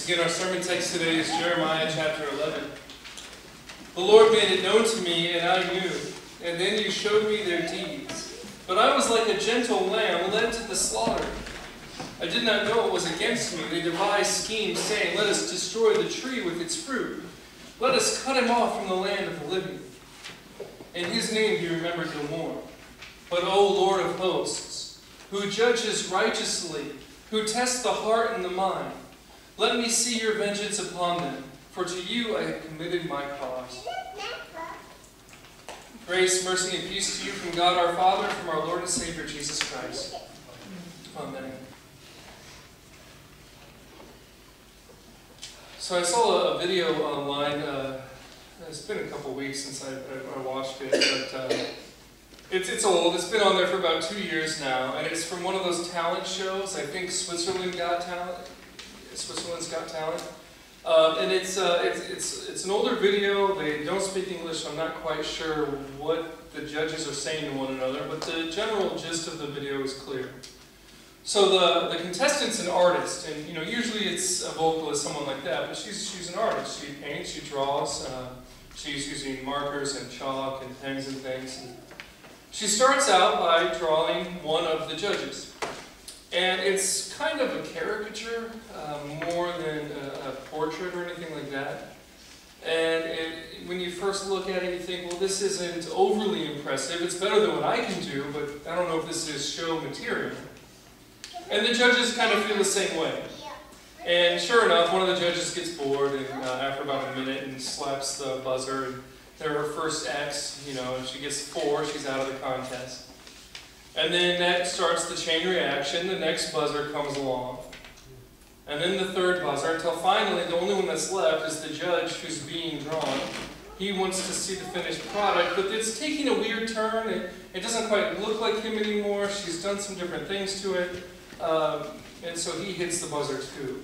Once again, our sermon text today is Jeremiah chapter 11. The Lord made it known to me, and I knew, and then you showed me their deeds. But I was like a gentle lamb led to the slaughter. I did not know it was against me. They devised schemes, saying, Let us destroy the tree with its fruit. Let us cut him off from the land of the living. And his name you remembered no more. But, O Lord of hosts, who judges righteously, who tests the heart and the mind, let me see your vengeance upon them, for to you I have committed my cause. Grace, mercy, and peace to you from God our Father, and from our Lord and Savior Jesus Christ. Amen. So I saw a video online. Uh, it's been a couple weeks since I, I, I watched it, but uh, it's, it's old. It's been on there for about two years now, and it's from one of those talent shows. I think Switzerland Got Talent. Switzerland's Got Talent. Um, and it's, uh, it's, it's, it's an older video. They don't speak English, so I'm not quite sure what the judges are saying to one another, but the general gist of the video is clear. So the, the contestant's an artist, and you know usually it's a vocalist, someone like that, but she's, she's an artist. She paints, she draws, uh, she's using markers and chalk and pens and things. And she starts out by drawing one of the judges. And it's kind of a caricature um, more than a, a, portrait or anything like that. And it, when you first look at it, you think, well, this isn't overly impressive. It's better than what I can do, but I don't know if this is show material. And the judges kind of feel the same way. And sure enough, one of the judges gets bored and uh, after about a minute and slaps the buzzer. And they're her first X, you know, and she gets four, she's out of the contest. And then that starts the chain reaction. The next buzzer comes along. And then the third buzzer, until finally the only one that's left is the judge who's being drawn. He wants to see the finished product, but it's taking a weird turn. It, it doesn't quite look like him anymore. She's done some different things to it. Um, and so he hits the buzzer too.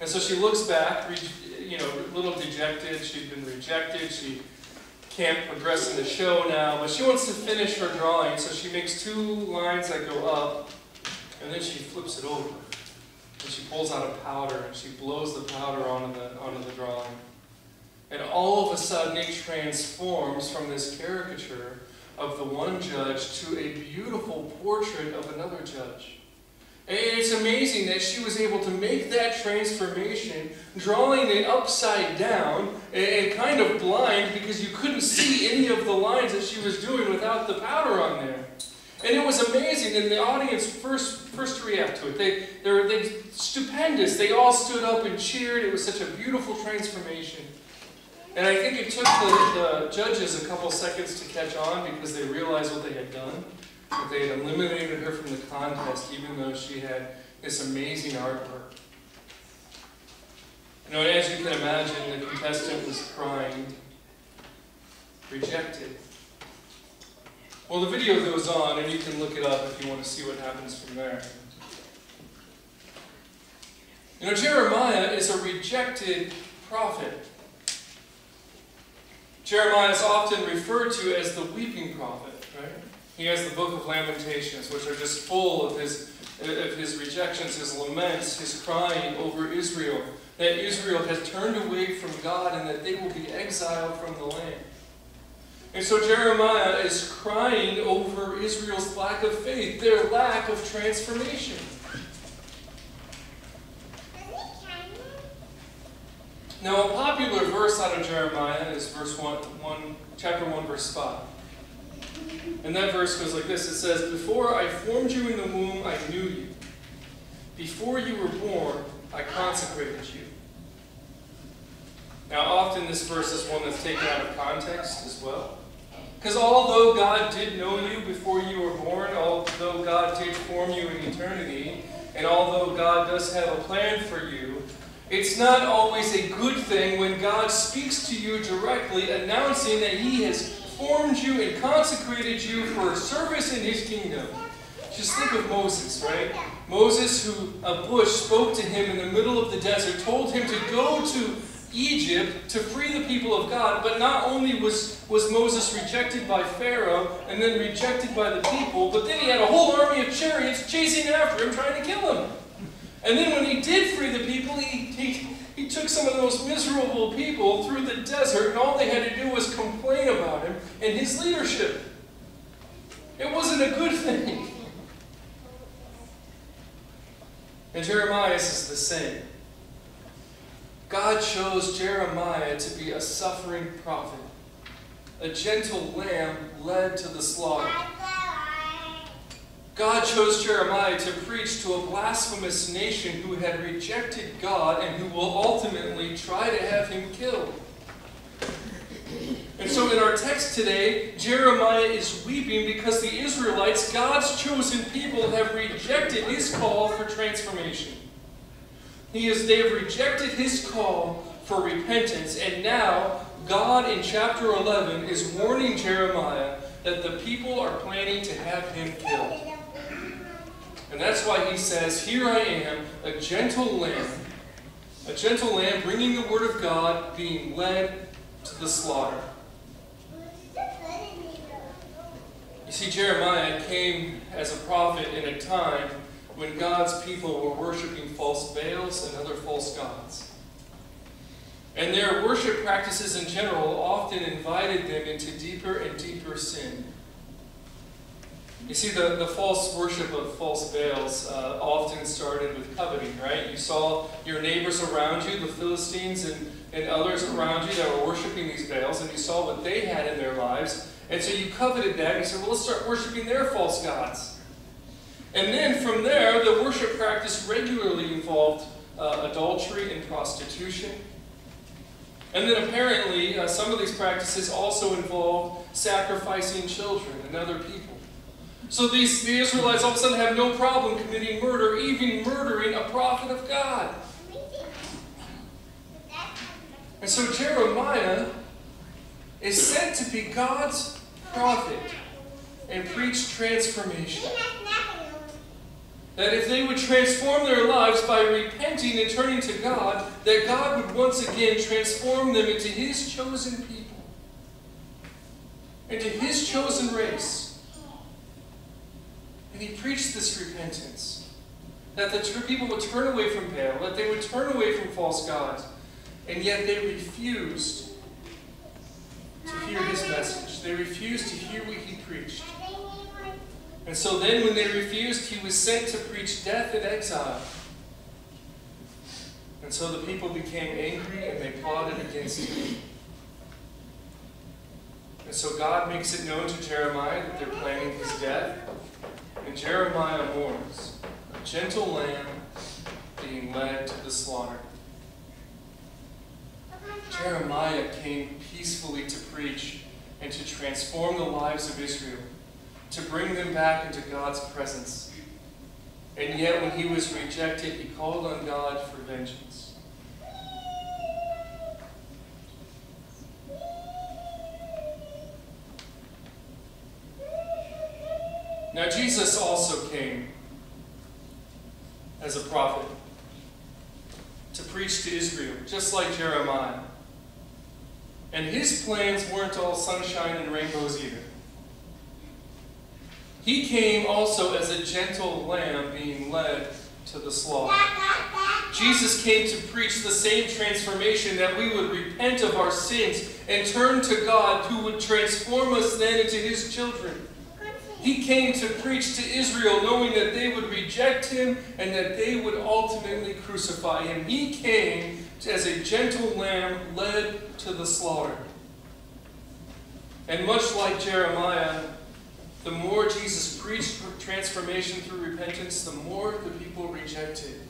And so she looks back, you know, a little dejected. She'd been rejected. She can't progress in the show now, but she wants to finish her drawing, so she makes two lines that go up, and then she flips it over. And she pulls out a powder, and she blows the powder onto the, onto the drawing. And all of a sudden, it transforms from this caricature of the one judge to a beautiful portrait of another judge. And it's amazing that she was able to make that transformation, drawing it upside down and kind of blind because you couldn't see any of the lines that she was doing without the powder on there. And it was amazing, and the audience first first to react to it. They they were they stupendous. They all stood up and cheered. It was such a beautiful transformation. And I think it took the, the judges a couple seconds to catch on because they realized what they had done that they had eliminated her from the contest even though she had this amazing artwork. You know, as you can imagine, the contestant was crying, rejected. Well, the video goes on, and you can look it up if you want to see what happens from there. You know, Jeremiah is a rejected prophet. Jeremiah is often referred to as the weeping prophet, right? He has the book of Lamentations, which are just full of his, of his rejections, his laments, his crying over Israel, that Israel has turned away from God and that they will be exiled from the land. And so Jeremiah is crying over Israel's lack of faith, their lack of transformation. Now, a popular verse out of Jeremiah is verse 1, 1 chapter 1, verse 5. And that verse goes like this. It says, Before I formed you in the womb, I knew you. Before you were born, I consecrated you. Now, often this verse is one that's taken out of context as well. Because although God did know you before you were born, although God did form you in eternity, and although God does have a plan for you, it's not always a good thing when God speaks to you directly, announcing that He has formed you and consecrated you for service in his kingdom. Just think of Moses, right? Moses, who a bush spoke to him in the middle of the desert, told him to go to Egypt to free the people of God. But not only was, was Moses rejected by Pharaoh and then rejected by the people, but then he had a whole army of chariots chasing after him, trying to kill him. And then when he did free the people, he, he, he took some of the most miserable people through the desert, and all they had to do was complain about him and his leadership. It wasn't a good thing. And Jeremiah is the same. God chose Jeremiah to be a suffering prophet, a gentle lamb led to the slaughter. God chose Jeremiah to preach to a blasphemous nation who had rejected God and who will ultimately try to have him killed. And so in our text today, Jeremiah is weeping because the Israelites, God's chosen people, have rejected his call for transformation. He is, they have rejected his call for repentance, and now God in chapter 11 is warning Jeremiah that the people are planning to have him killed. And that's why he says, Here I am, a gentle lamb, a gentle lamb bringing the word of God, being led to the slaughter. You see, Jeremiah came as a prophet in a time when God's people were worshiping false Baals and other false gods. And their worship practices in general often invited them into deeper and deeper sin. You see, the, the false worship of false Baals uh, often started with coveting, right? You saw your neighbors around you, the Philistines and, and others around you that were worshiping these Baals, and you saw what they had in their lives. And so you coveted that, and you said, well, let's start worshiping their false gods. And then from there, the worship practice regularly involved uh, adultery and prostitution. And then apparently, uh, some of these practices also involved sacrificing children and other people. So these, the Israelites all of a sudden have no problem committing murder, even murdering a prophet of God. And so Jeremiah is sent to be God's prophet and preach transformation. That if they would transform their lives by repenting and turning to God, that God would once again transform them into His chosen people, into His chosen race. He preached this repentance. That the people would turn away from Baal, that they would turn away from false gods. And yet they refused to hear his message. They refused to hear what he preached. And so then, when they refused, he was sent to preach death and exile. And so the people became angry and they plotted against him. And so God makes it known to Jeremiah that they're planning his death. And Jeremiah mourns, a gentle lamb being led to the slaughter. Jeremiah came peacefully to preach and to transform the lives of Israel, to bring them back into God's presence. And yet, when he was rejected, he called on God for vengeance. Now, Jesus also came as a prophet to preach to Israel, just like Jeremiah. And his plans weren't all sunshine and rainbows either. He came also as a gentle lamb being led to the slaughter. Jesus came to preach the same transformation that we would repent of our sins and turn to God who would transform us then into his children. He came to preach to Israel knowing that they would reject him and that they would ultimately crucify him. He came as a gentle lamb led to the slaughter. And much like Jeremiah, the more Jesus preached transformation through repentance, the more the people rejected.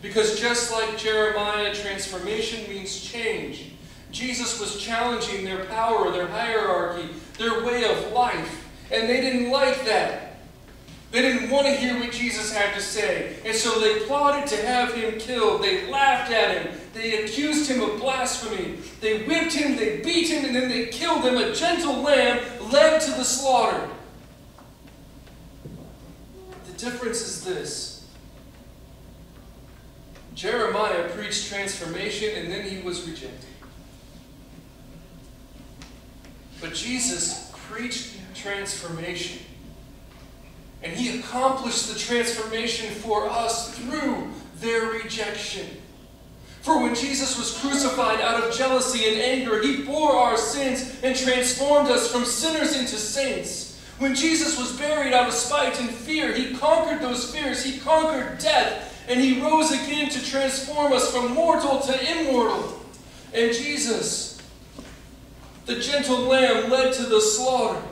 Because just like Jeremiah, transformation means change. Jesus was challenging their power, their hierarchy, their way of life. And they didn't like that. They didn't want to hear what Jesus had to say. And so they plotted to have him killed. They laughed at him. They accused him of blasphemy. They whipped him, they beat him, and then they killed him. A gentle lamb led to the slaughter. The difference is this Jeremiah preached transformation, and then he was rejected. But Jesus preached transformation. And he accomplished the transformation for us through their rejection. For when Jesus was crucified out of jealousy and anger, he bore our sins and transformed us from sinners into saints. When Jesus was buried out of spite and fear, he conquered those fears. He conquered death, and he rose again to transform us from mortal to immortal. And Jesus, the gentle lamb led to the slaughter,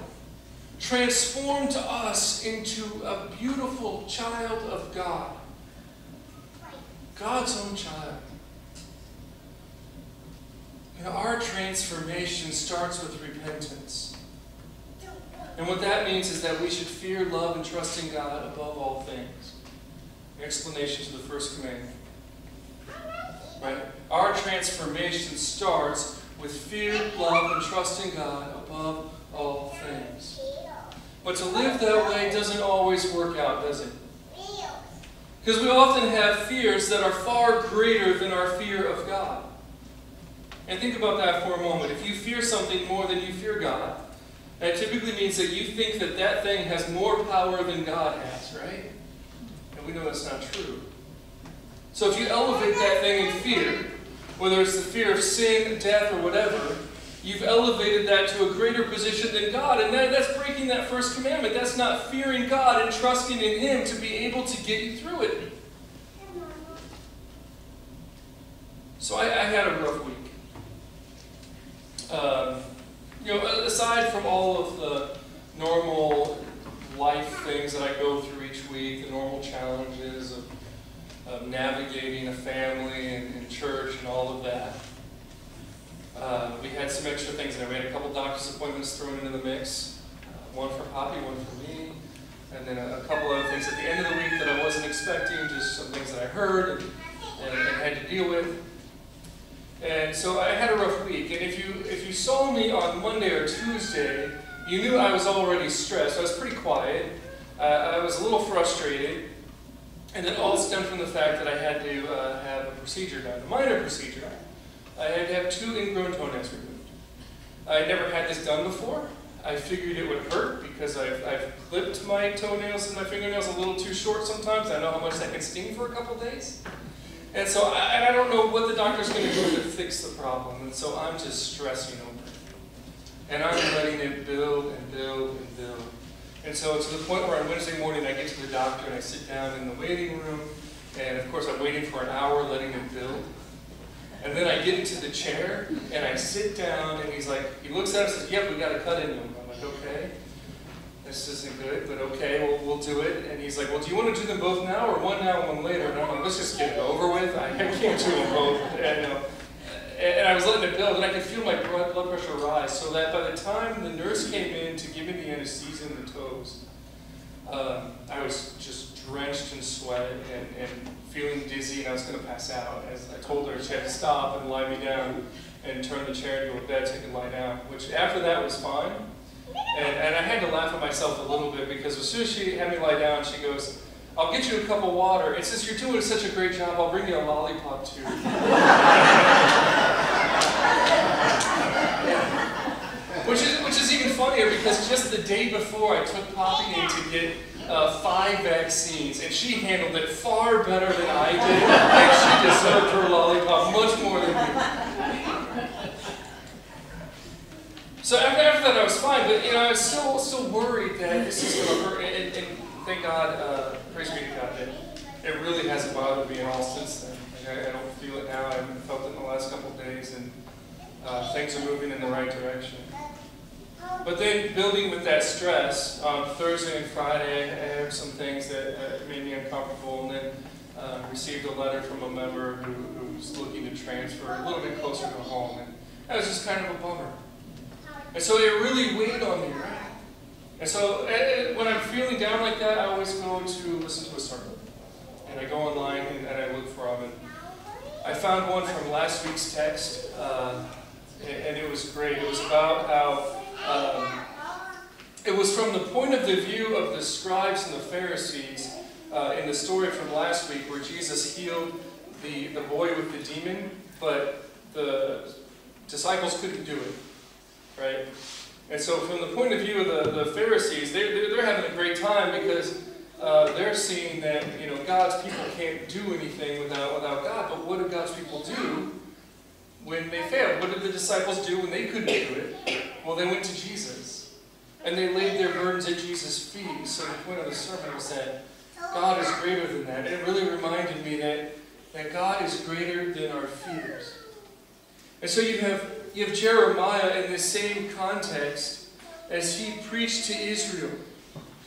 transformed us into a beautiful child of God. God's own child. And our transformation starts with repentance. And what that means is that we should fear, love, and trust in God above all things. explanation to the first commandment. Right? Our transformation starts with fear, love, and trust in God above all things. But to live that way doesn't always work out, does it? Because we often have fears that are far greater than our fear of God. And think about that for a moment. If you fear something more than you fear God, that typically means that you think that that thing has more power than God has, right? And we know that's not true. So if you elevate that thing in fear, whether it's the fear of sin, death, or whatever, you've elevated that to a greater position than God. And that, that's breaking that first commandment. That's not fearing God and trusting in Him to be able to get you through it. So I, I had a rough week. Um, you know, aside from all of the normal life things that I go through each week, the normal challenges of, of navigating a family and, and, church and all of that, uh, we had some extra things there. We had a couple doctor's appointments thrown into the mix, uh, one for Poppy, one for me, and then a, a, couple other things at the end of the week that I wasn't expecting, just some things that I heard and, and, and had to deal with. And so I had a rough week. And if you if you saw me on Monday or Tuesday, you knew I was already stressed. I was pretty quiet. Uh, I was a little frustrated. And it all stemmed from the fact that I had to uh, have a procedure done, a minor procedure. I had to have two ingrown toenails removed. I never had this done before. I figured it would hurt because I've, I've clipped my toenails and my fingernails a little too short sometimes. I know how much that can sting for a couple days. And so I, and I don't know what the doctor's going to do to fix the problem. And so I'm just stressing over it. And I'm letting it build and build and build. And so to the point where on Wednesday morning I get to the doctor and I sit down in the waiting room. And of course I'm waiting for an hour letting it build. And then I get into the chair and I sit down and he's like, he looks at us and says, yep, we got to cut into him. I'm like, okay this isn't good, but okay, we'll, we'll do it. And he's like, well, do you want to do them both now or one now and one later? And I'm like, let's just get it over with. I, I can't do them both. And, uh, and I was letting it build, and I could feel my blood pressure rise, so that by the time the nurse came in to give me the anesthesia in the toes, um, I was just drenched in sweat and, and feeling dizzy, and I was going to pass out. As I told her she had to stop and lie me down and turn the chair into a bed so I could lie down, which after that was fine. And, and I had to laugh at myself a little bit because as soon as she had me lie down, she goes, I'll get you a cup of water. And since you're doing such a great job, I'll bring you a lollipop too. which, is, which is even funnier because just the day before I took Poppy in to get uh, five vaccines, and she handled it far better than I did, and she deserved her lollipop much more than me. So after, after that, I was fine, but you know, I was still still worried that this is going to hurt. And, and, thank God, uh, praise be to God, that it really hasn't bothered me at all since then. Like, I, I, don't feel it now. I haven't felt it in the last couple of days, and uh, things are moving in the right direction. But then, building with that stress, on Thursday and Friday, I had some things that uh, made me uncomfortable, and then uh, received a letter from a member who, was looking to transfer a little bit closer to home, and that was just kind of a bummer. And so it really weighed on me? And so eh, eh, when I'm feeling down like that, I always go to listen to a sermon. And I go online and, and I look for them. And I found one from last week's text, uh, and it was great. It was about how um, it was from the point of the view of the scribes and the Pharisees uh, in the story from last week where Jesus healed the, the boy with the demon, but the disciples couldn't do it right? And so, from the point of view of the, the Pharisees, they're, they're, they're having a great time because uh, they're seeing that you know God's people can't do anything without, without God. But what do God's people do when they failed? What did the disciples do when they couldn't do it? Well, they went to Jesus. And they laid their burdens at Jesus' feet. So the point of the sermon was that God is greater than that. And it really reminded me that, that God is greater than our fears. And so you have, you have Jeremiah in the same context as he preached to Israel.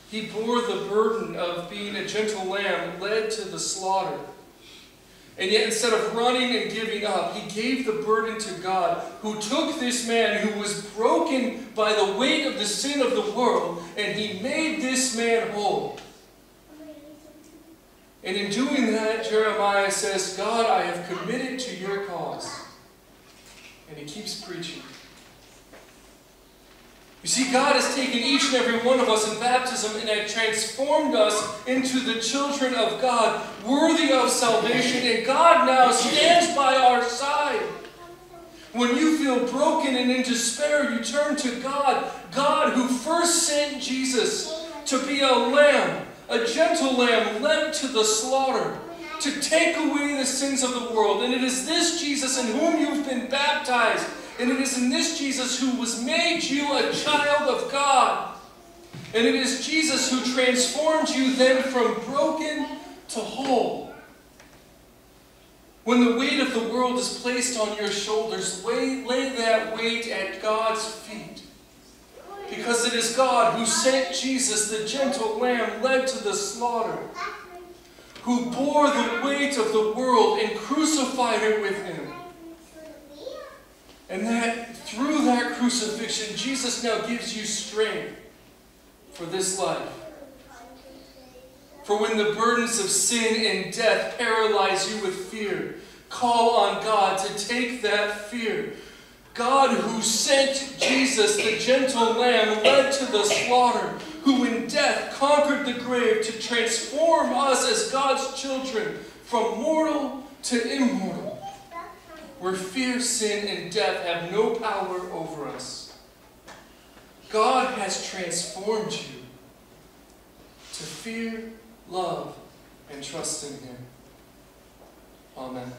He bore the burden of being a gentle lamb led to the slaughter. And yet, instead of running and giving up, he gave the burden to God, who took this man who was broken by the weight of the sin of the world, and he made this man whole. And in doing that, Jeremiah says, God, I have committed to your cause. And he keeps preaching. You see, God has taken each and every one of us in baptism and has transformed us into the children of God, worthy of salvation, and God now stands by our side. When you feel broken and in despair, you turn to God, God who first sent Jesus to be a lamb, a gentle lamb led to the slaughter, to take away the sins of the world. And it is this Jesus in whom you've been baptized and it is in this Jesus who was made you a child of God. And it is Jesus who transformed you then from broken to whole. When the weight of the world is placed on your shoulders, lay, lay that weight at God's feet. Because it is God who sent Jesus, the gentle lamb led to the slaughter, who bore the weight of the world and crucified it with him. And that through that crucifixion, Jesus now gives you strength for this life. For when the burdens of sin and death paralyze you with fear, call on God to take that fear. God who sent Jesus, the gentle lamb, led to the slaughter, who in death conquered the grave to transform us as God's children from mortal to immortal where fear, sin, and death have no power over us. God has transformed you to fear, love, and trust in Him. Amen.